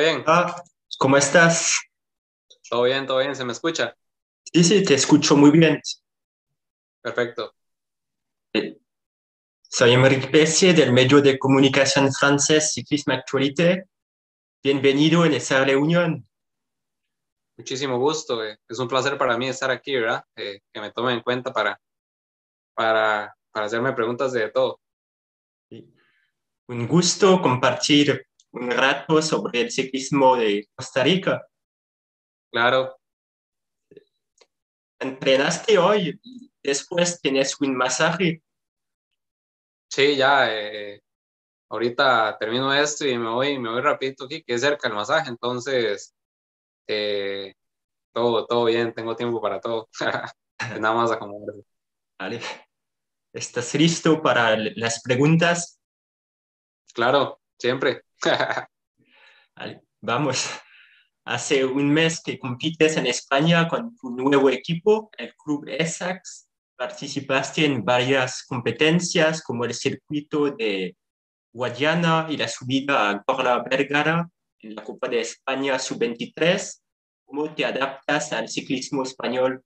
¿Todo bien? Ah, ¿cómo estás? Todo bien, todo bien. ¿Se me escucha? Sí, sí, te escucho muy bien. Perfecto. Eh, Soy Enrique Pessier del medio de comunicación francés Ciclisme Actualité. Bienvenido en esta reunión. Muchísimo gusto. eh. Es un placer para mí estar aquí, ¿verdad? Eh, que me tomen en cuenta para, para, para hacerme preguntas de todo. Un gusto compartir un rato sobre el ciclismo de Costa Rica. Claro, Entrenaste hoy y después tienes un masaje. sí, ya. eh, ahorita termino esto y me voy, me voy rapidito aquí, que es cerca el masaje. Entonces, eh, todo, todo bien. Tengo tiempo para todo. Nada más acomodarse. Vale. ¿Estás listo para las preguntas? Claro, siempre. Vamos. Hace un mes que compites en España con tu nuevo equipo, el Club ESAX. Participaste en varias competencias como el circuito de Guadiana y la subida a Gorla Vergara en la Copa de España Sub-23. ¿Cómo te adaptas al ciclismo español?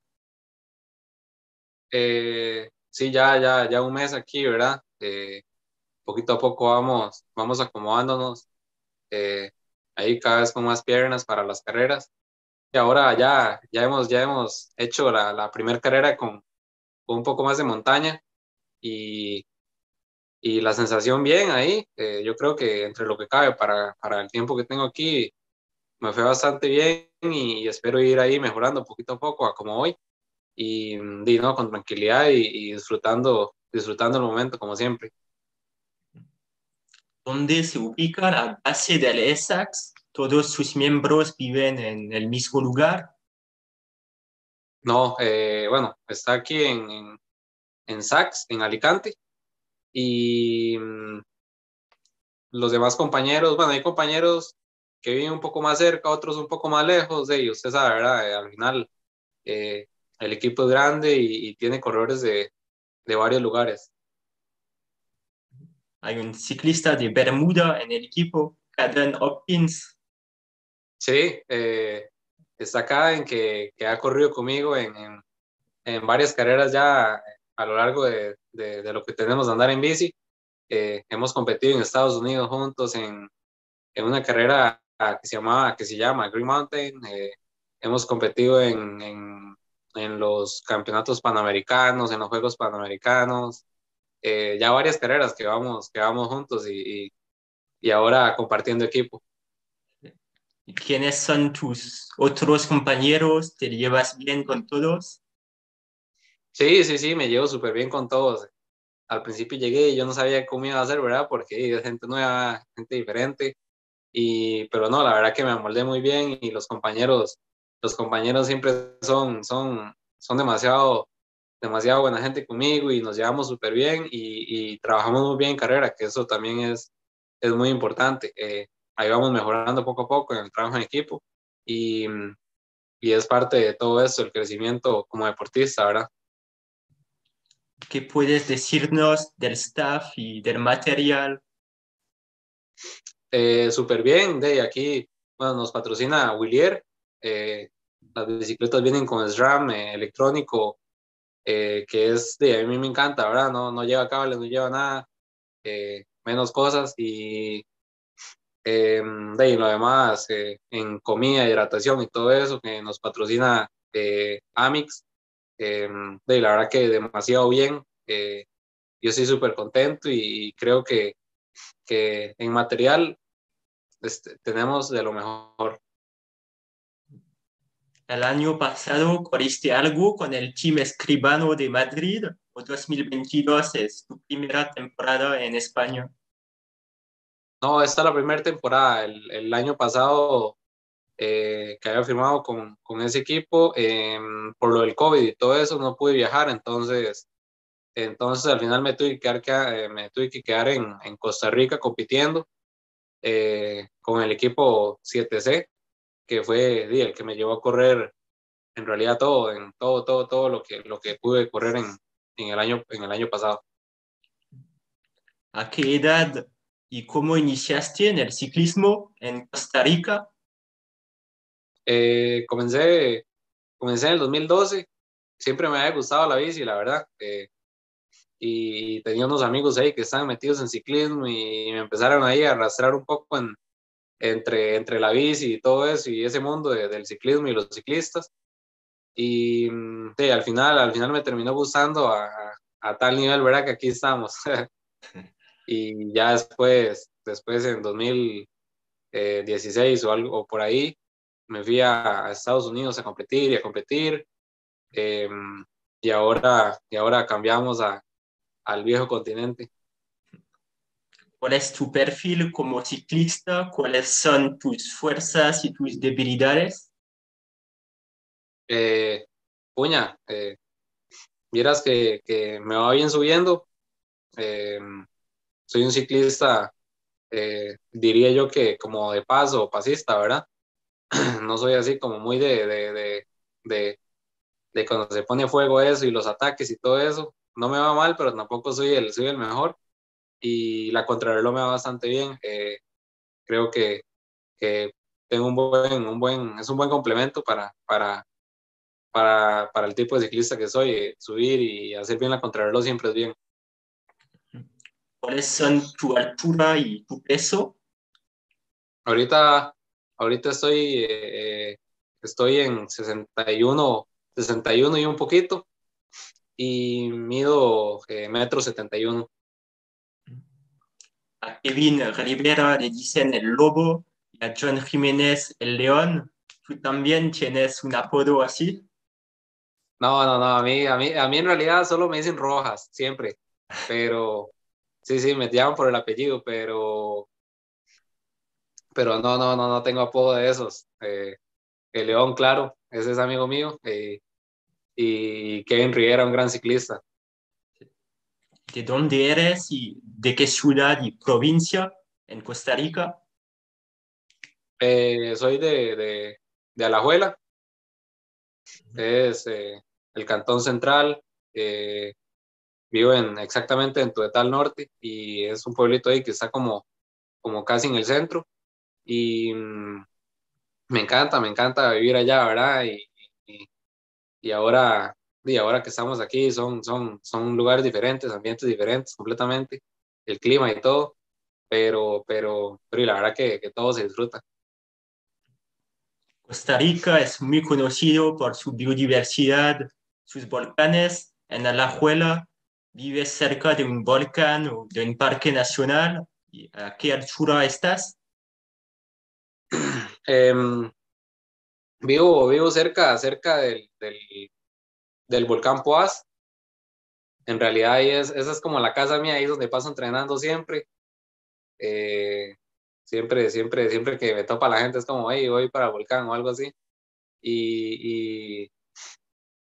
Eh, sí, ya, ya, ya un mes aquí, ¿verdad? Eh, poquito a poco vamos, vamos acomodándonos. eh, ahí cada vez con más piernas para las carreras. Y ahora ya, ya hemos, ya hemos hecho la, la primera carrera con, un poco más de montaña y, y la sensación bien ahí. eh, yo creo que entre lo que cabe para, para el tiempo que tengo aquí, me fue bastante bien y, espero ir ahí mejorando poquito a poco a como voy y, y no, con tranquilidad y, y disfrutando, disfrutando el momento como siempre. ¿Dónde se ubica la base del ESAX? ¿Todos sus miembros viven en el mismo lugar? No, eh, bueno, está aquí en, en, en en Alicante. Y mm, los demás compañeros, bueno, hay compañeros que viven un poco más cerca, otros un poco más lejos de ellos, usted sabe, ¿verdad? Eh, al final, eh, el equipo es grande y, y tiene corredores de, de varios lugares. Hay un ciclista de Bermuda en el equipo, Caden Hopkins. Sí, eh, está acá en que, que ha corrido conmigo en, en, en varias carreras ya a lo largo de, de, de lo que tenemos de andar en bici. Eh, hemos competido en Estados Unidos juntos en, en una carrera que se, llamaba, que se llama Green Mountain. Eh, hemos competido en, en, los campeonatos panamericanos, en los Juegos Panamericanos. Eh, ya varias carreras que vamos, que vamos juntos y, y, y ahora compartiendo equipo. ¿Y quiénes son tus otros compañeros? ¿Te llevas bien con todos? Sí, sí, sí, me llevo súper bien con todos. Al principio llegué y yo no sabía cómo iba a ser, ¿verdad? Porque es gente nueva, gente diferente. Y, pero no, la verdad que me amoldé muy bien y los compañeros, los compañeros siempre son, son, son demasiado, demasiado buena gente conmigo y nos llevamos súper bien y, y, trabajamos muy bien en carrera, que eso también es, es muy importante. Eh, ahí vamos mejorando poco a poco en el trabajo en equipo y, y es parte de todo eso, el crecimiento como deportista, ¿verdad? ¿Qué puedes decirnos del staff y del material? Eh, Súper bien, de aquí bueno, nos patrocina Willier. Eh, las bicicletas vienen con SRAM eh, electrónico, que es de a mí me encanta, ¿verdad? No, no lleva cables, no lleva nada, menos cosas y de y lo demás en comida, hidratación y todo eso que nos patrocina Amix. de la verdad que demasiado bien. yo estoy súper contento y creo que, que en material este, tenemos de lo mejor. El año pasado corriste algo con el Team Escribano de Madrid o 2022 es tu primera temporada en España. No, esta es la primera temporada. El, el año pasado eh, que había firmado con, con ese equipo, eh, por lo del COVID y todo eso, no pude viajar. Entonces, entonces al final me tuve que quedar, eh, me tuve que quedar en, en Costa Rica compitiendo eh, con el equipo 7C, que fue el que me llevó a correr en realidad todo, en todo, todo, todo lo que, lo que pude correr en, en, el año, en el año pasado. ¿A qué edad ¿Y cómo iniciaste en el ciclismo en Costa Rica? Eh, comencé, comencé en el 2012. Siempre me había gustado la bici, la verdad. Eh, y tenía unos amigos ahí que estaban metidos en ciclismo y me empezaron ahí a arrastrar un poco en, entre, entre la bici y todo eso y ese mundo del ciclismo y los ciclistas. Y mm, sí, al final, al final me terminó gustando a, a tal nivel, ¿verdad? Que aquí estamos. y ya después, después en 2016 o algo o por ahí, me fui a, Estados Unidos a competir y a competir. Em, y, ahora, y ahora cambiamos a, al viejo continente. ¿Cuál es tu perfil como ciclista? ¿Cuáles son tus fuerzas y tus debilidades? Eh, puña, eh, vieras que, que, me va bien subiendo. Eh, soy un ciclista, eh, diría yo que como de paso, pasista, ¿verdad? no soy así como muy de, de, de, de, de cuando se pone fuego eso y los ataques y todo eso no me va mal, pero tampoco soy el, soy el mejor. Y la contrarreloj me va bastante bien. Eh, creo que, que, tengo un buen, un buen, es un buen complemento para, para, para, para el tipo de ciclista que soy. Eh, subir y hacer bien la contrarreloj siempre es bien. ¿Cuáles son tu altura y tu peso? Ahorita, ahorita estoy, eh, estoy en 61, 61 y un poquito y mido eh, metro 71. A Kevin Rivera le dicen el lobo y a John Jiménez el león. ¿Tú también tienes un apodo así? No, no, no, a mí, a mí, a mí en realidad solo me dicen Rojas, siempre, pero sí, sí, me llaman por el apellido, pero, pero no, no, no, no tengo apodo de esos. Eh, el León, claro, ese es amigo mío. Eh, y Kevin Riera, un gran ciclista. ¿De dónde eres y de qué ciudad y provincia en Costa Rica? Eh, soy de, de, de, Alajuela, es eh, el cantón central, eh, vivo en, exactamente en Tuetal Norte y es un pueblito ahí que está como, como casi en el centro y mm, me encanta, me encanta vivir allá, ¿verdad? Y, y ahora, y ahora que estamos aquí son, son, son lugares diferentes, ambientes diferentes completamente, el clima y todo, pero, pero, pero la verdad que, que todo se disfruta. Costa Rica es muy conocido por su biodiversidad, sus volcanes. En Alajuela vives cerca de un volcán o de un parque nacional. ¿A qué altura estás? Um, Vivo, vivo cerca, cerca del, del, del volcán Poás. En realidad ahí es, esa es como la casa mía, ahí es donde paso entrenando siempre. Eh, siempre, siempre, siempre que me topa la gente es como, hey, voy para el volcán o algo así. Y, y,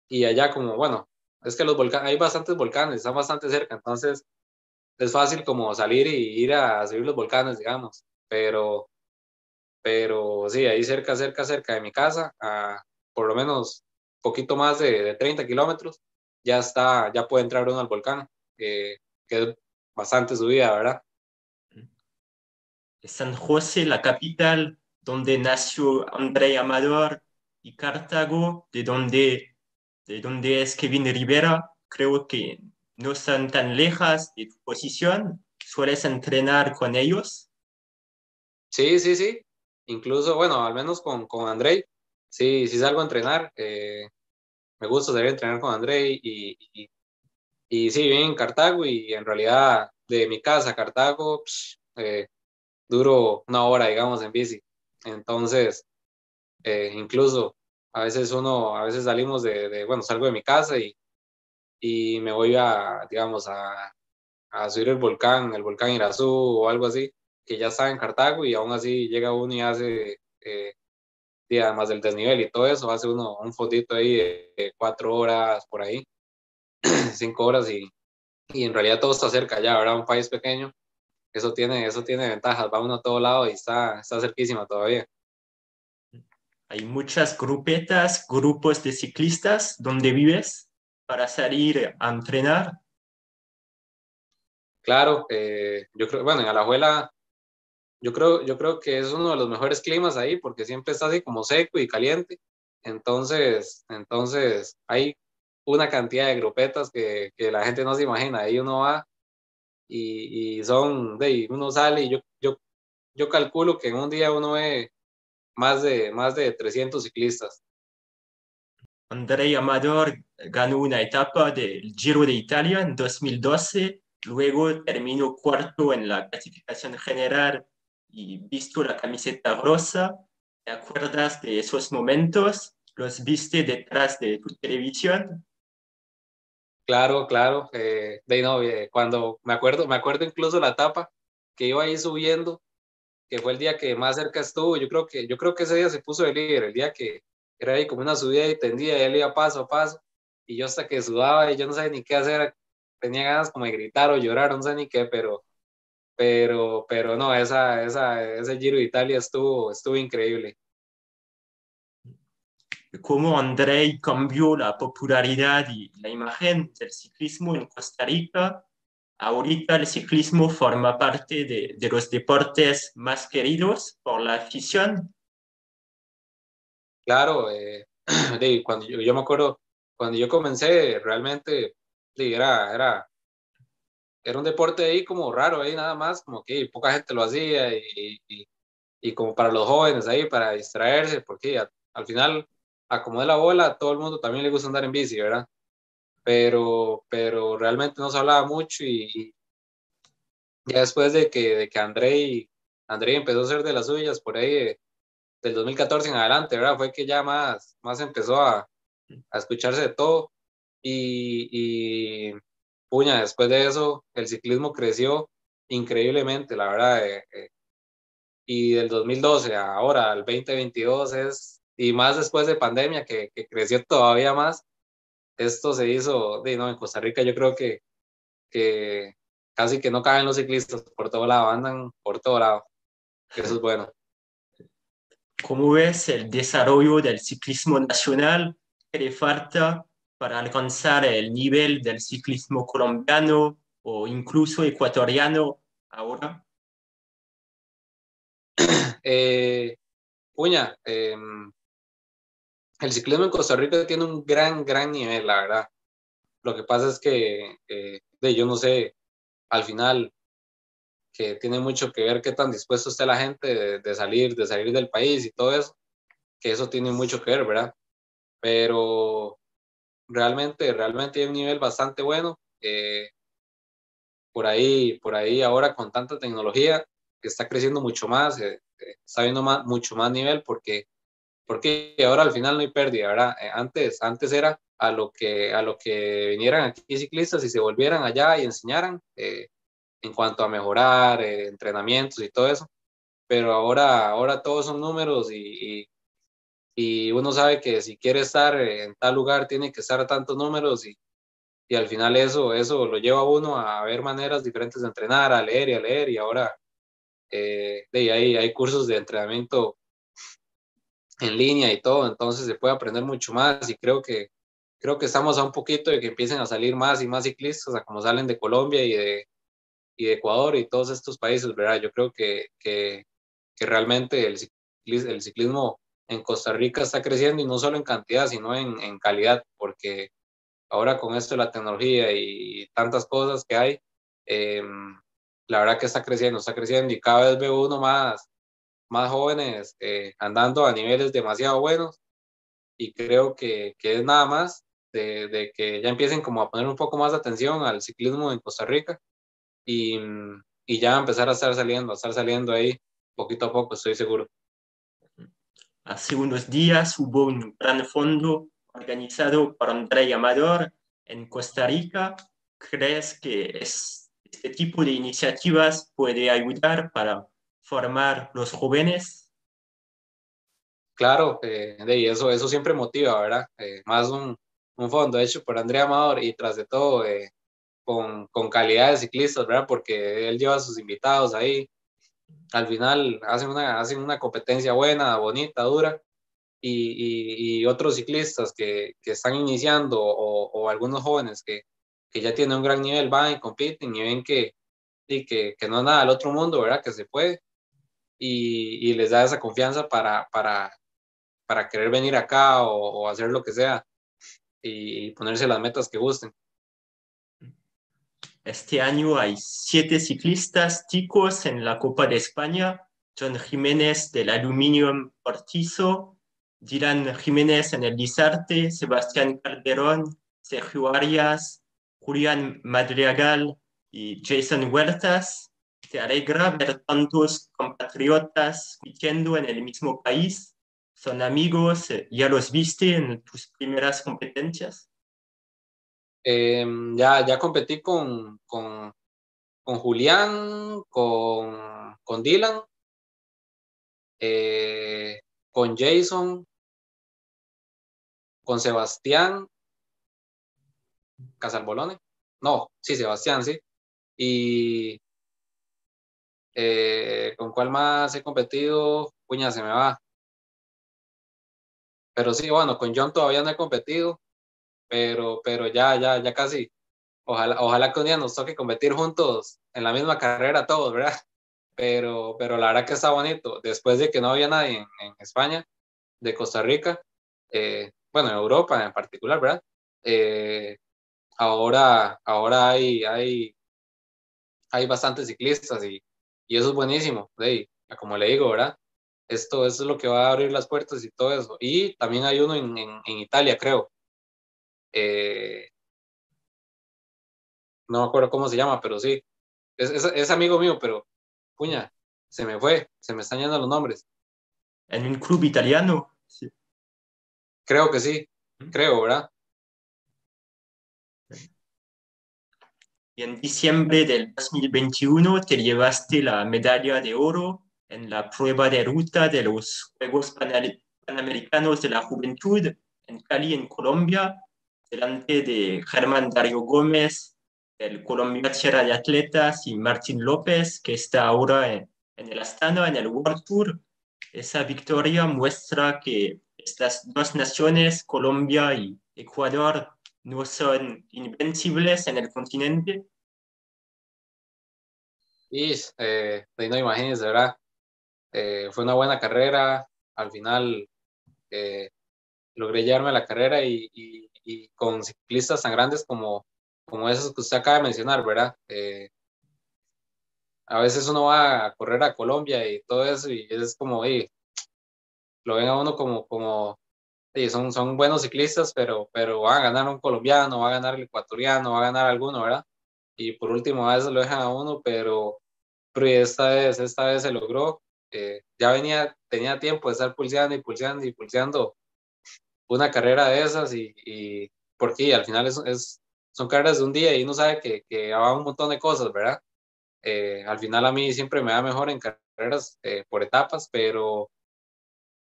y allá como, bueno, es que los volcanes, hay bastantes volcanes, están bastante cerca, entonces es fácil como salir y ir a subir los volcanes, digamos, pero pero sí, ahí cerca, cerca, cerca de mi casa, a por lo menos poquito más de, de 30 kilómetros, ya está, ya puede entrar uno al volcán, que es bastante subida, ¿verdad? San José, la capital donde nació André Amador y Cartago, de donde, de donde es Kevin Rivera, creo que no están tan lejas de tu posición. ¿Sueles entrenar con ellos? Sí, sí, sí. Incluso, bueno, al menos con, con Andrei, sí, sí salgo a entrenar. Eh, me gusta salir a entrenar con Andrei y, y, y, sí, en Cartago y en realidad de mi casa a Cartago eh, duro una hora, digamos, en bici. Entonces, eh, incluso a veces uno, a veces salimos de, de, bueno, salgo de mi casa y, y me voy a, digamos, a, a subir el volcán, el volcán Irazú o algo así que ya está en Cartago y aún así llega uno y hace, eh, y además del desnivel y todo eso, hace uno un fotito ahí de, cuatro horas por ahí, cinco horas y, y, en realidad todo está cerca ya, ¿verdad? Un país pequeño, eso tiene, eso tiene ventajas, va uno a todo lado y está, está cerquísima todavía. Hay muchas grupetas, grupos de ciclistas donde vives para salir a entrenar. Claro, eh, yo creo, bueno, en Alajuela yo creo, yo creo que es uno de los mejores climas ahí porque siempre está así como seco y caliente. Entonces, entonces hay una cantidad de grupetas que, que la gente no se imagina. Ahí uno va y, y son, de uno sale y yo, yo, yo calculo que en un día uno ve más de, más de 300 ciclistas. André Amador ganó una etapa del Giro de Italia en 2012, luego terminó cuarto en la clasificación general y visto la camiseta rosa. ¿Te acuerdas de esos momentos? ¿Los viste detrás de tu televisión? Claro, claro. Eh, de no, eh, cuando me acuerdo, me acuerdo incluso la etapa que iba ahí subiendo, que fue el día que más cerca estuvo. Yo creo que, yo creo que ese día se puso de líder, el día que era ahí como una subida y tendía, y él iba paso a paso, y yo hasta que sudaba y yo no sabía ni qué hacer, tenía ganas como de gritar o llorar, no sé ni qué, pero pero, pero no, esa, esa, ese Giro de Italia estuvo, estuvo increíble. ¿Cómo Andrei cambió la popularidad y la imagen del ciclismo en Costa Rica? Ahorita el ciclismo forma parte de, de los deportes más queridos por la afición. Claro, eh, cuando yo, yo, me acuerdo, cuando yo comencé, realmente era, era, era un deporte ahí como raro, ahí nada más, como que poca gente lo hacía y, y, como para los jóvenes ahí, para distraerse, porque al final, acomodé la bola, a todo el mundo también le gusta andar en bici, ¿verdad? Pero, pero realmente no se hablaba mucho y, ya después de que, de que André, André empezó a ser de las suyas por ahí del 2014 en adelante, ¿verdad? Fue que ya más, más empezó a, a escucharse de todo y, y puña, después de eso, el ciclismo creció increíblemente, la verdad. Eh, eh, y del 2012 ahora, al 2022 es, y más después de pandemia, que, que creció todavía más, esto se hizo, de, no, en Costa Rica yo creo que, que casi que no caben los ciclistas por todo lado, andan por todo lado. Eso es bueno. ¿Cómo ves el desarrollo del ciclismo nacional? ¿Qué le falta para alcanzar el nivel del ciclismo colombiano o incluso ecuatoriano ahora? Eh, Puña, em, el ciclismo en Costa Rica tiene un gran, gran nivel, la verdad. Lo que pasa es que, eh, de, yo no sé, al final, que tiene mucho que ver qué tan dispuesto esté la gente de, salir, de salir del país y todo eso, que eso tiene mucho que ver, ¿verdad? Pero realmente, realmente hay un nivel bastante bueno. Eh, por ahí, por ahí ahora con tanta tecnología que está creciendo mucho más, eh, eh, está viendo más, mucho más nivel porque, porque ahora al final no hay pérdida, ¿verdad? antes, antes era a lo que, a lo que vinieran aquí ciclistas y se volvieran allá y enseñaran en cuanto a mejorar entrenamientos y todo eso, pero ahora, ahora todos son números y y uno sabe que si quiere estar en tal lugar tiene que estar a tantos números y, y al final eso, eso lo lleva a uno a ver maneras diferentes de entrenar, a leer y a leer y ahora eh, hay cursos de entrenamiento en línea y todo, entonces se puede aprender mucho más y creo que creo que estamos a un poquito de que empiecen a salir más y más ciclistas, como salen de Colombia y de, y de Ecuador y todos estos países, ¿verdad? Yo creo que, que, que realmente el ciclismo en Costa Rica está creciendo y no solo en cantidad, sino en, en calidad, porque ahora con esto de la tecnología y tantas cosas que hay, eh, la verdad que está creciendo, está creciendo y cada vez veo uno más, más jóvenes eh, andando a niveles demasiado buenos y creo que, que es nada más de, de, que ya empiecen como a poner un poco más de atención al ciclismo en Costa Rica y, y ya empezar a estar saliendo, a estar saliendo ahí poquito a poco, estoy seguro. Hace unos días hubo un gran fondo organizado por André Amador en Costa Rica. ¿Crees que este tipo de iniciativas puede ayudar para formar los jóvenes? Claro, eh, eso, eso siempre motiva, ¿verdad? Eh, más un, un, fondo hecho por André Amador y tras de todo eh, con, con calidad de ciclistas, ¿verdad? Porque él lleva a sus invitados ahí, al final hacen una, hacen una competencia buena, bonita, dura, y, y, otros ciclistas que, que están iniciando o, algunos jóvenes que, que ya tienen un gran nivel van y compiten y ven que, y que, que no es nada del otro mundo, ¿verdad? Que se puede. y, les da esa confianza para, para, para querer venir acá o, hacer lo que sea y ponerse las metas que gusten. Este año hay siete ciclistas chicos en la Copa de España. John Jiménez del Aluminium Ortizo, Dylan Jiménez en el Lizarte, Sebastián Calderón, Sergio Arias, Julián Madrigal y Jason Huertas. ¿Te alegra ver tantos compatriotas compitiendo en el mismo país? ¿Son amigos? ¿Ya los viste en tus primeras competencias? Em, ya, ya competí con, con, con Julián, con, con Dylan, eh, con Jason, con Sebastián Casalbolone. No, sí, Sebastián, sí. Y eh, con cuál más he competido, puña, se me va. Pero sí, bueno, con John todavía no he competido, pero, pero ya, ya, ya casi. Ojalá, ojalá que un día nos toque competir juntos en la misma carrera todos, ¿verdad? Pero, pero la verdad que está bonito. Después de que no había nadie en, España, de Costa Rica, eh, bueno, en Europa en particular, ¿verdad? Eh, ahora, ahora hay, hay, hay bastantes ciclistas y, y eso es buenísimo, como le digo, ¿verdad? Esto, es lo que va a abrir las puertas y todo eso. Y también hay uno en, en, Italia, creo. Eh, no me acuerdo cómo se llama, pero sí. Es, es, amigo mío, pero, puña, se me fue, se me están yendo los nombres. ¿En un club italiano? Sí. Creo que sí, creo, ¿verdad? Y en diciembre del 2021 te llevaste la medalla de oro en la prueba de ruta de los Juegos Panamericanos de la Juventud en Cali, en Colombia, delante de Germán Dario Gómez, el Colombia Sierra de Atletas y Martín López, que está ahora en, en el Astana, en el World Tour. Esa victoria muestra que estas dos naciones, Colombia y Ecuador, no son invencibles en el continente. Y eh, no imagínense, ¿verdad? Eh, fue una buena carrera. Al final eh, logré llevarme a la carrera y, y, y, con ciclistas tan grandes como, como esos que usted acaba de mencionar, ¿verdad? Eh, a veces uno va a correr a Colombia y todo eso y es como, oye, lo ven a uno como, como sí, son, son buenos ciclistas, pero, pero van a ganar un colombiano, va a ganar el ecuatoriano, va a ganar alguno, ¿verdad? Y por último, a veces lo dejan a uno, pero, pero esta vez, esta vez se logró. Eh, ya venía, tenía tiempo de estar pulseando y pulseando y pulseando una carrera de esas y, y porque al final es, es, son carreras de un día y uno sabe que, que va un montón de cosas, ¿verdad? Eh, al final a mí siempre me da mejor en carreras eh, por etapas, pero,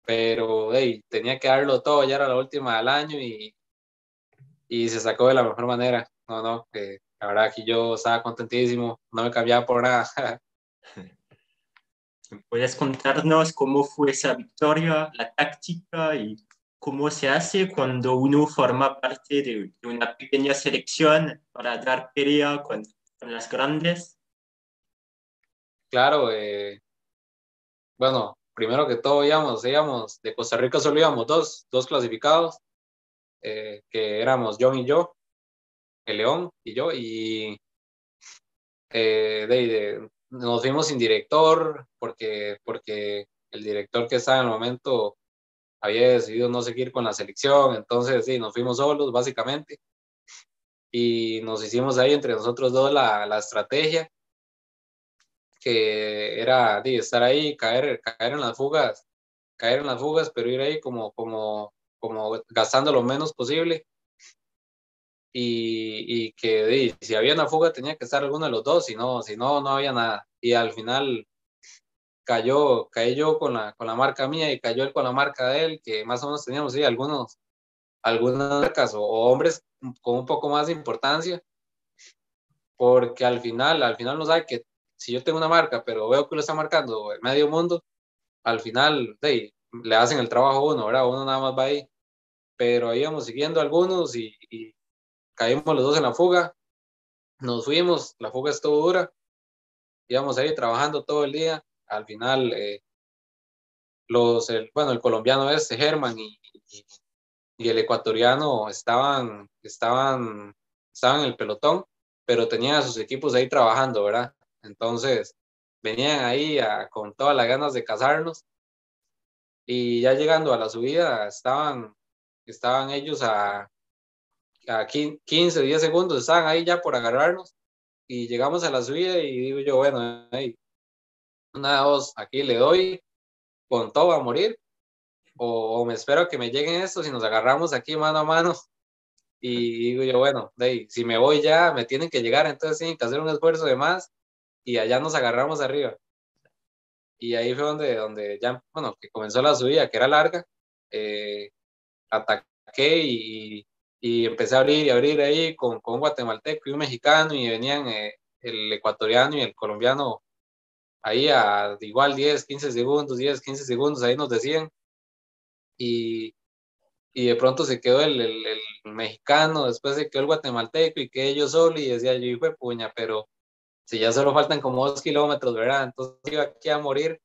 pero hey, tenía que darlo todo, ya era la última del año y, y se sacó de la mejor manera. No, no, que la verdad que yo estaba contentísimo, no me cambiaba por nada. ¿Puedes contarnos cómo fue esa victoria, la táctica y cómo se hace cuando uno forma parte de, una pequeña selección para dar pelea con, con las grandes? Claro, eh, bueno, primero que todo íbamos, íbamos, de Costa Rica solo íbamos dos, dos clasificados, eh, que éramos John y yo, el León y yo, y eh, de, nos fuimos sin director porque, porque el director que estaba en el momento había decidido no seguir con la selección, entonces sí, nos fuimos solos básicamente y nos hicimos ahí entre nosotros dos la, la estrategia que era de estar ahí, caer, caer en las fugas, caer en las fugas, pero ir ahí como, como, como gastando lo menos posible. Y, y que si había una fuga tenía que estar alguno de los dos, si no, si no, no había nada. Y al final cayó, caí yo con la, con la marca mía y cayó él con la marca de él, que más o menos teníamos, sí, algunos, algunas marcas o, o hombres con un poco más de importancia, porque al final, al final no sabe que si yo tengo una marca, pero veo que lo está marcando el medio mundo, al final le hacen el trabajo a uno, ¿verdad? Uno nada más va ahí. Pero íbamos siguiendo algunos y, caímos los dos en la fuga. Nos fuimos, la fuga estuvo dura. Íbamos ahí trabajando todo el día. Al final, eh, los, el, bueno, el colombiano este, Germán y, y, el ecuatoriano estaban, estaban, estaban en el pelotón, pero tenían a sus equipos ahí trabajando, ¿verdad? Entonces, venían ahí con todas las ganas de casarnos y ya llegando a la subida estaban, estaban ellos a, a 15, 10 segundos, estaban ahí ya por agarrarnos y llegamos a la subida y digo yo, bueno, una, dos, aquí le doy con todo a morir o, me espero que me lleguen estos y nos agarramos aquí mano a mano y digo yo, bueno, si me voy ya, me tienen que llegar, entonces tienen que hacer un esfuerzo de más y allá nos agarramos arriba. Y ahí fue donde, donde ya, bueno, que comenzó la subida, que era larga, eh, ataqué y, y, empecé a abrir y abrir ahí con, con un guatemalteco y un mexicano y venían eh, el ecuatoriano y el colombiano ahí a igual 10, 15 segundos, 10, 15 segundos, ahí nos decían. Y, y de pronto se quedó el, el, el, mexicano, después se quedó el guatemalteco y quedé yo solo y decía yo, hijo de puña, pero si ya solo faltan como dos kilómetros, ¿verdad? Entonces iba aquí a morir.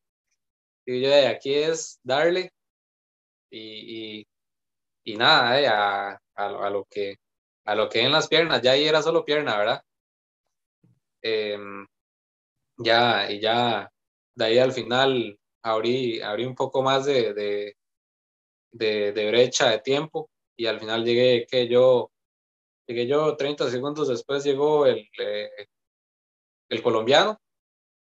Y yo de aquí es darle y, y, y nada, eh, a, a, lo que a lo que en las piernas, ya ahí era solo pierna, ¿verdad? Em, ya, y ya de ahí al final abrí, abrí un poco más de, de, de, de brecha de tiempo y al final llegué que yo, llegué yo 30 segundos después llegó el, eh, el colombiano,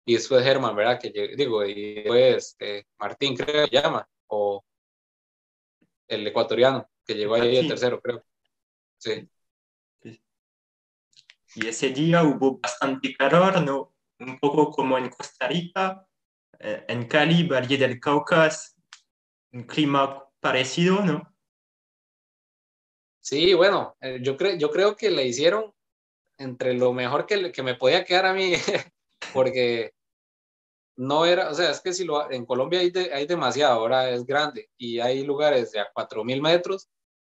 y después Germán, ¿verdad? Que digo, y después eh, Martín, creo que llama, o el ecuatoriano, que llegó ahí el tercero, creo. Sí. Y ese día hubo bastante calor, ¿no? Un poco como en Costa Rica, eh, en Cali, Valle del Cauca, un clima parecido, ¿no? Sí, bueno, eh, yo, creo yo creo que le hicieron entre lo mejor que, que me podía quedar a mí, porque no era, o sea, es que si lo, en Colombia hay, hay demasiado, ahora es grande y hay lugares de a 4.000 metros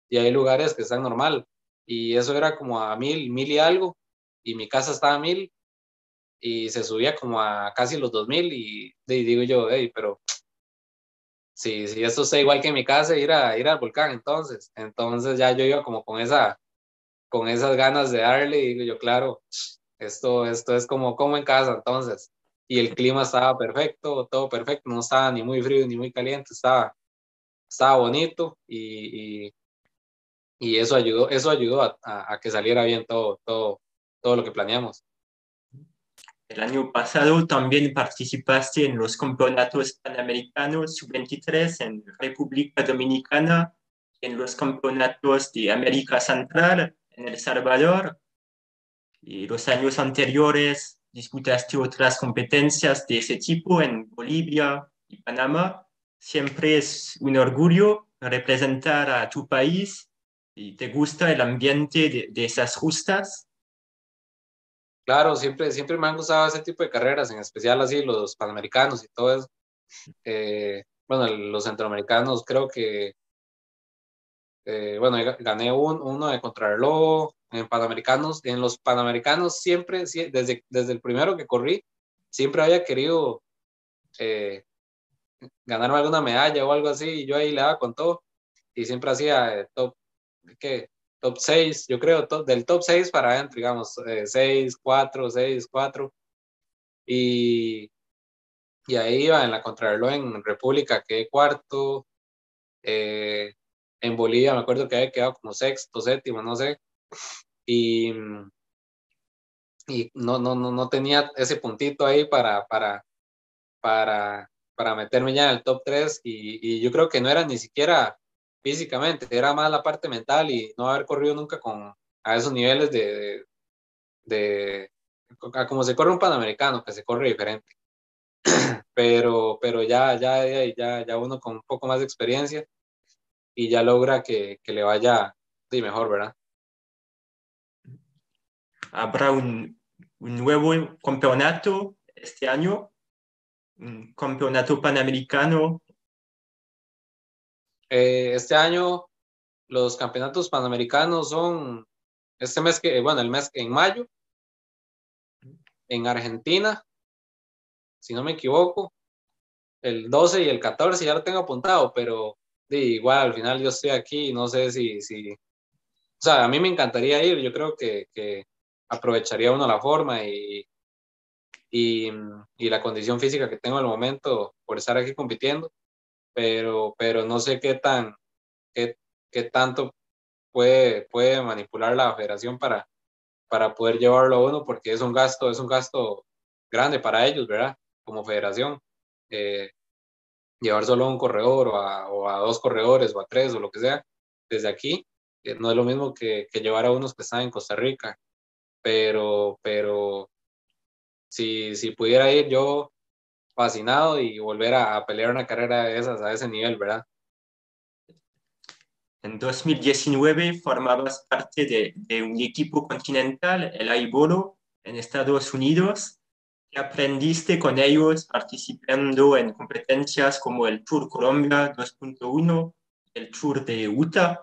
y hay lugares que están normal y eso era como a mil, mil y algo y mi casa estaba a mil y se subía como a casi los 2.000 y, y digo yo, hey, pero si, si esto está igual que en mi casa, ir, a, ir al volcán entonces, entonces ya yo iba como con esa con esas ganas de darle, y digo yo, claro, esto, esto es como, como en casa entonces. Y el clima estaba perfecto, todo perfecto, no estaba ni muy frío ni muy caliente, estaba, estaba bonito y, y, y eso ayudó, eso ayudó a, a, que saliera bien todo, todo, todo lo que planeamos. El año pasado también participaste en los campeonatos panamericanos sub-23 en República Dominicana, en los campeonatos de América Central en El Salvador y los años anteriores disputaste otras competencias de ese tipo en Bolivia y Panamá. Siempre es un orgullo representar a tu país y te gusta el ambiente de, de esas justas. Claro, siempre, siempre me han gustado ese tipo de carreras, en especial así los panamericanos y todo eso. Eh, bueno, los centroamericanos creo que eh, bueno, gané un, uno de contrarreloj en Panamericanos. En los Panamericanos siempre, desde, desde el primero que corrí, siempre había querido eh, ganarme alguna medalla o algo así, y yo ahí le daba con todo, y siempre hacía eh, top, ¿qué? Top 6, yo creo, del top 6 para adentro, digamos, 6, 4, 6, 4, y, y ahí iba en la contrarreloj en República, que cuarto, eh, en Bolivia me acuerdo que había quedado como sexto, séptimo, no sé, y, y no, no, no, no tenía ese puntito ahí para, para, para, para meterme ya en el top 3 y, y yo creo que no era ni siquiera físicamente, era más la parte mental y no haber corrido nunca con a esos niveles de, de, de como se corre un panamericano, que se corre diferente. pero, pero ya, ya, ya, ya uno con un poco más de experiencia y ya logra que, que le vaya de mejor, ¿verdad? Habrá un, un, nuevo campeonato este año, un campeonato panamericano. Eh, este año los campeonatos panamericanos son este mes que, bueno, el mes que en mayo, en Argentina, si no me equivoco, el 12 y el 14 ya lo tengo apuntado, pero igual al final yo estoy aquí, no sé si, si, o sea, a mí me encantaría ir, yo creo que, que aprovecharía uno la forma y, y, y, la condición física que tengo en el momento por estar aquí compitiendo, pero, pero no sé qué tan, qué, qué tanto puede, puede manipular la federación para, para poder llevarlo a uno, porque es un gasto, es un gasto grande para ellos, ¿verdad? Como federación. Eh, llevar solo a un corredor o a, dos corredores o a tres o lo que sea desde aquí, eh, no es lo mismo que, que, llevar a unos que están en Costa Rica, pero, pero si, si pudiera ir yo fascinado y volver a, a pelear una carrera de esas a ese nivel, ¿verdad? En 2019 formabas parte de, de un equipo continental, el Aibolo, en Estados Unidos, ¿Qué aprendiste con ellos participando en competencias como el Tour Colombia 2.1, el Tour de Utah?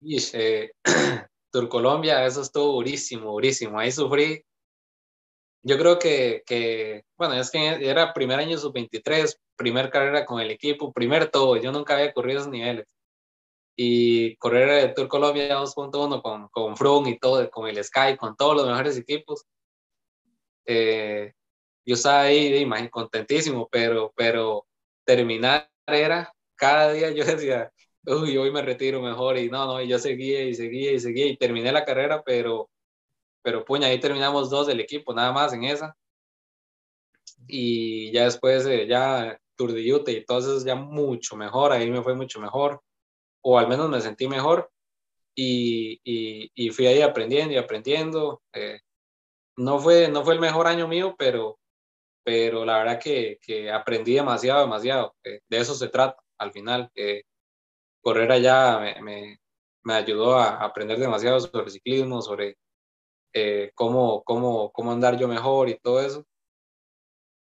Y, eh, Tour Colombia, eso estuvo durísimo, durísimo. Ahí sufrí. Yo creo que, que bueno, es que era primer año sub-23, primer carrera con el equipo, primer todo. Yo nunca había corrido esos niveles. Y correr el Tour Colombia 2.1 con, con Froome y todo, con el Sky, con todos los mejores equipos eh, yo estaba ahí, contentísimo, pero, pero terminar era, cada día yo decía, uy, hoy me retiro mejor, y no, no, y yo seguía y seguía y seguía, y terminé la carrera, pero, pero puña, ahí terminamos dos del equipo, nada más en esa. Y ya después, eh, ya Utah y entonces ya mucho mejor, ahí me fue mucho mejor, o al menos me sentí mejor, y, y, fui ahí aprendiendo y aprendiendo. Eh, no fue, no fue el mejor año mío, pero, pero la verdad que, que aprendí demasiado, demasiado. de eso se trata al final. correr allá me, me, me, ayudó a aprender demasiado sobre ciclismo, sobre eh, cómo, cómo, cómo andar yo mejor y todo eso.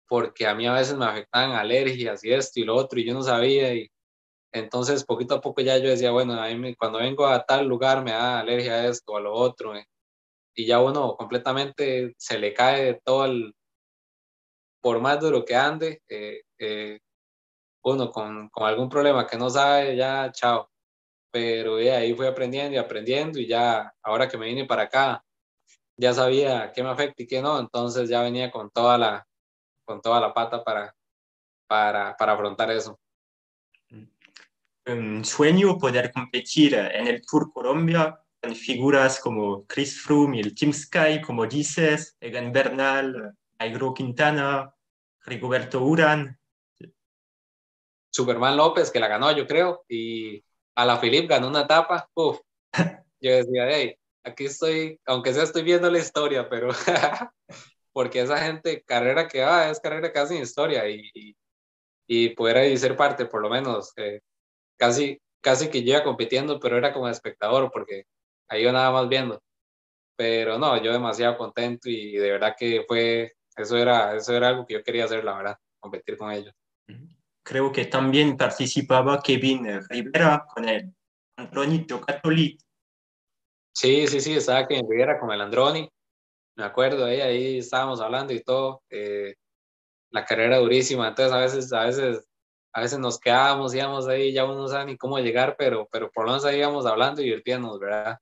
Porque a mí a veces me afectaban alergias y esto y lo otro, y yo no sabía. Y entonces, poquito a poco ya yo decía, bueno, a mí cuando vengo a tal lugar me da alergia a esto a lo otro y ya uno completamente se le cae todo el, por más duro que ande, eh, eh, uno con, con, algún problema que no sabe, ya, chao. Pero ahí fui aprendiendo y aprendiendo y ya, ahora que me vine para acá, ya sabía qué me afecta y qué no, entonces ya venía con toda la, con toda la pata para, para, para afrontar eso. Un sueño poder competir en el Tour Colombia figuras como Chris Froome y el Team Sky, como dices, Egan Bernal, Aigro Quintana, Rigoberto Urán. Superman López, que la ganó, yo creo, y a la Philip ganó una etapa. Uf, yo decía, hey, aquí estoy, aunque sea estoy viendo la historia, pero porque esa gente, carrera que va, es carrera casi en historia y, y, y poder ser parte, por lo menos, eh, casi, casi que yo iba compitiendo, pero era como espectador, porque ahí yo nada más viendo. Pero no, yo demasiado contento y de verdad que fue, eso era, eso era algo que yo quería hacer, la verdad, competir con ellos. Creo que también participaba Kevin Rivera con el Androni Tocatoli. Sí, sí, sí, estaba Kevin Rivera con el Androni. Me acuerdo, ahí, ahí estábamos hablando y todo. Eh, la carrera durísima, entonces a veces, a veces, a veces nos quedábamos, íbamos ahí, ya uno no sabe ni cómo llegar, pero, pero por lo menos ahí íbamos hablando y divirtiéndonos, ¿verdad?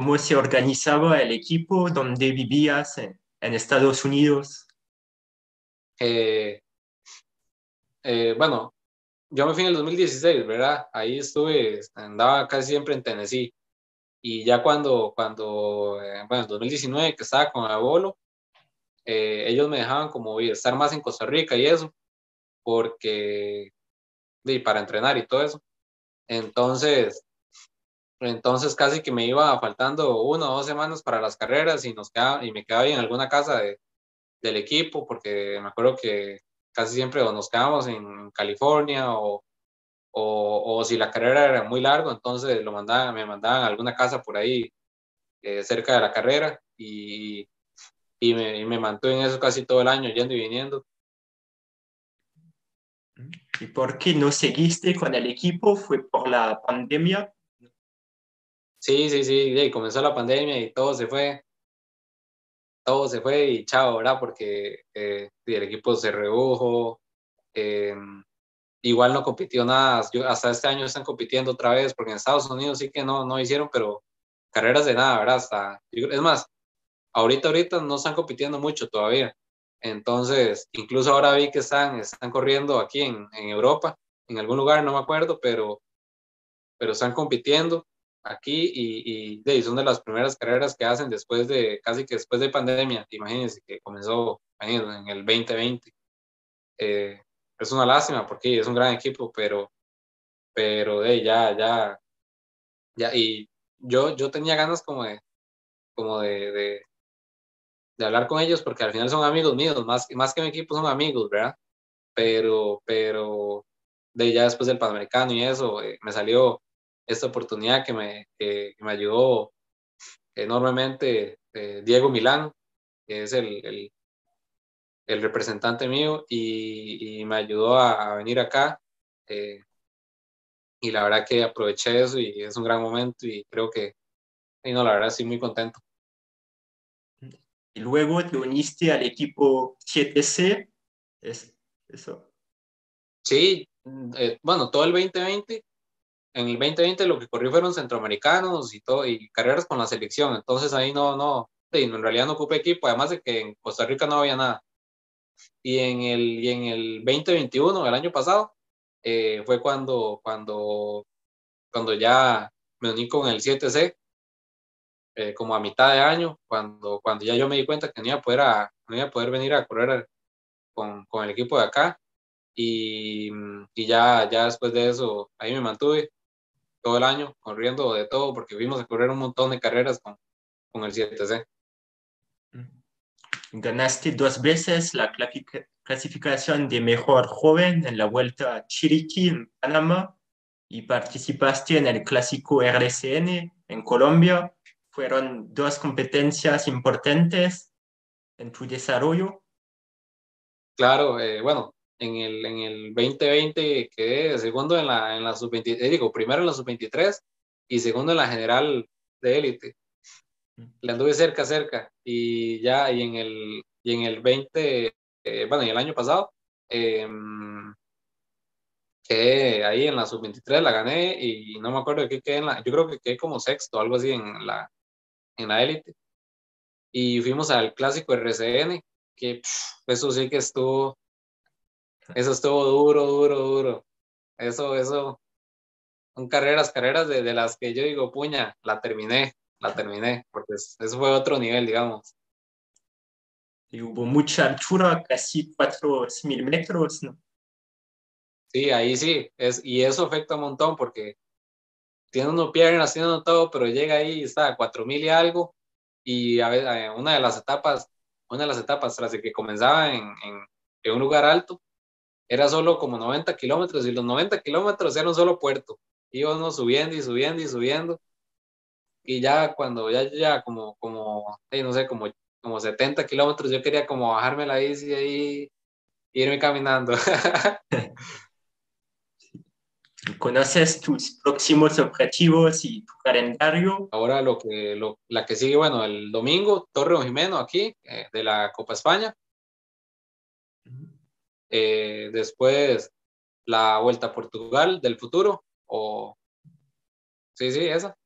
cómo se organizaba el equipo, dónde vivías en, Estados Unidos. Eh, eh, bueno, yo me fui en el 2016, ¿verdad? Ahí estuve, andaba casi siempre en Tennessee. Y ya cuando, cuando eh, bueno, en 2019 que estaba con Abolo, ellos me dejaban como estar más en Costa Rica y eso, porque, y para entrenar y todo eso. Entonces, entonces casi que me iba faltando una o dos semanas para las carreras y, nos quedaba, y me quedaba en alguna casa de, del equipo, porque me acuerdo que casi siempre nos quedábamos en California o, o, o, si la carrera era muy larga, entonces lo mandaban, me mandaban a alguna casa por ahí eh, cerca de la carrera y, y, me, y me mantuve en eso casi todo el año, yendo y viniendo. ¿Y por qué no seguiste con el equipo? ¿Fue por la pandemia? Sí, sí, sí, y comenzó la pandemia y todo se fue. Todo se fue y chao, ¿verdad? Porque eh, el equipo se redujo, eh, igual no compitió nada, Yo, hasta este año están compitiendo otra vez, porque en Estados Unidos sí que no, no hicieron, pero carreras de nada, ¿verdad? Hasta, es más, ahorita, ahorita no están compitiendo mucho todavía. Entonces, incluso ahora vi que están, están corriendo aquí en, en Europa, en algún lugar, no me acuerdo, pero, pero están compitiendo aquí y, y, son de las primeras carreras que hacen después de, casi que después de pandemia, imagínense que comenzó en el 2020. Eh, es una lástima porque es un gran equipo, pero, pero de ya, ya, ya, y yo, yo tenía ganas como de, como de, de hablar con ellos porque al final son amigos míos, más, más que mi equipo son amigos, ¿verdad? Pero, pero, de ya después del Panamericano y eso, eh, me salió esta oportunidad que me, que, me ayudó enormemente eh, Diego Milán, que es el, el, el representante mío, y, y, me ayudó a, venir acá. Eh, y la verdad que aproveché eso y es un gran momento y creo que, y no, la verdad sí muy contento. Y luego te uniste al equipo 7C, ¿es eso? Sí, eh, bueno, todo el 2020 en el 2020 lo que corrí fueron centroamericanos y todo, y carreras con la selección. Entonces ahí no, no, en realidad no ocupé equipo, además de que en Costa Rica no había nada. Y en el, y en el 2021, el año pasado, eh, fue cuando, cuando, cuando ya me uní con el 7C, eh, como a mitad de año, cuando, cuando ya yo me di cuenta que no iba a poder, a, no iba a poder venir a correr con, con el equipo de acá. Y, y, ya, ya después de eso, ahí me mantuve todo el año corriendo de todo, porque fuimos a correr un montón de carreras con, con el 7C. Ganaste dos veces la clasificación de mejor joven en la Vuelta a Chiriquí en Panamá y participaste en el clásico RCN en Colombia. Fueron dos competencias importantes en tu desarrollo. Claro, eh, bueno, en el, en el 2020 quedé segundo en la, en la sub-23, eh, digo, primero en la sub-23 y segundo en la general de élite. Mm. Le anduve cerca, cerca. Y ya, y en el, y en el 20, eh, bueno, y el año pasado, eh, quedé ahí en la sub-23, la gané y no me acuerdo de qué quedé en la, yo creo que quedé como sexto, algo así en la, en la élite. Y fuimos al clásico RCN, que eso sí que estuvo eso estuvo duro, duro, duro. Eso, eso, son carreras, carreras de, de las que yo digo, puña, la terminé, la terminé, porque eso fue otro nivel, digamos. Y hubo mucha altura, casi 4.000 metros, ¿no? Sí, ahí sí, es, y eso afecta un montón porque tiene uno piernas, tiene uno todo, pero llega ahí, está a 4.000 y algo, y a veces, una de las etapas, una de las etapas tras de que comenzaba en, en, en un lugar alto, era solo como 90 kilómetros y los 90 kilómetros eran un solo puerto. Íbamos subiendo y subiendo y subiendo. Y ya cuando ya, ya como, como no sé, como, como 70 kilómetros, yo quería como bajarme la bici y irme caminando. ¿Conoces tus próximos objetivos y tu calendario? Ahora lo que, lo, la que sigue, bueno, el domingo, Torre Jimeno aquí, eh, de la Copa España. Eh, después la Vuelta a Portugal del futuro, o sí, sí, esa.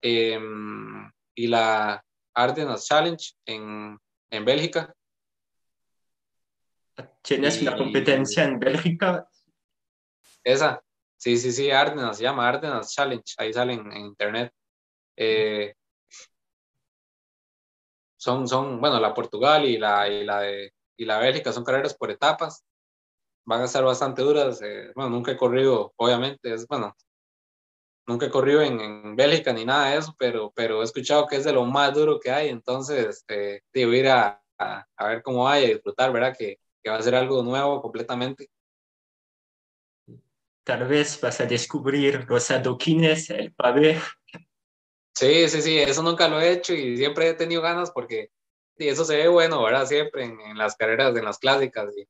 Em, y la Ardenas Challenge en, en Bélgica. ¿Tienes una competencia en Bélgica? Esa, sí, sí, sí, Ardenas, se llama Ardenas Challenge, ahí salen en internet. Eh, son, son, bueno, la Portugal y la, y la de y la Bélgica son carreras por etapas van a estar bastante duras. Eh, bueno, nunca he corrido, obviamente, es bueno, nunca he corrido en, en, Bélgica ni nada de eso, pero, pero he escuchado que es de lo más duro que hay, entonces este, te voy a ir a, a, ver cómo va y a disfrutar, ¿verdad? Que, que, va a ser algo nuevo completamente. Tal vez vas a descubrir los adoquines, el pavé. Sí, sí, sí, eso nunca lo he hecho y siempre he tenido ganas porque sí, eso se ve bueno, ¿verdad? Siempre en, en las carreras, en las clásicas. Y,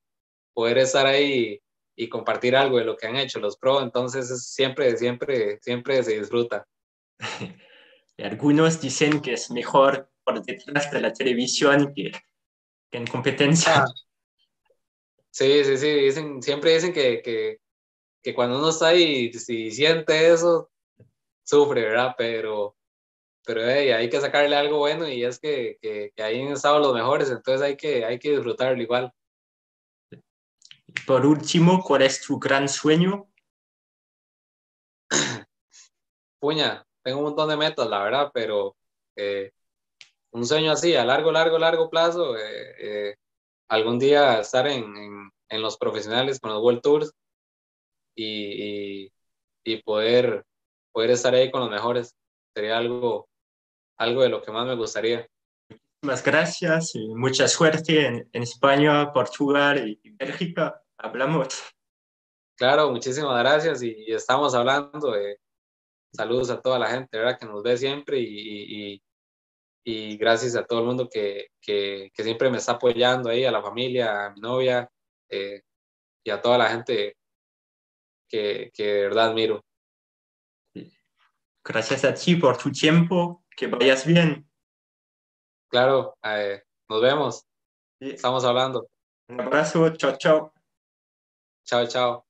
poder estar ahí y compartir algo de lo que han hecho los pros, entonces siempre, siempre, siempre se disfruta. y algunos dicen que es mejor por detrás de la televisión que, en competencia. Ah. Sí, sí, sí, dicen, siempre dicen que, que, que cuando uno está ahí, si siente eso, sufre, ¿verdad? Pero, pero hay que sacarle algo bueno y es que, que, que ahí han estado los mejores, entonces hay que, hay que disfrutarlo igual. Por último, ¿cuál es tu gran sueño? Puña, tengo un montón de metas, la verdad, pero eh, un sueño así, a largo, largo, largo plazo, eh, eh, algún día estar en, en, los profesionales con los World Tours y, y, poder, poder estar ahí con los mejores. Sería algo, algo de lo que más me gustaría. Muchas gracias y mucha suerte en, en España, Portugal y Bélgica. Hablamos. Claro, muchísimas gracias y, estamos hablando. de saludos a toda la gente ¿verdad? que nos ve siempre y, y, gracias a todo el mundo que, que, que, siempre me está apoyando ahí, a la familia, a mi novia eh, y a toda la gente que, que de verdad admiro. Gracias a ti por tu tiempo, que vayas bien. Claro, eh, nos vemos. Estamos hablando. Un abrazo, chao, chao. Chao, chao.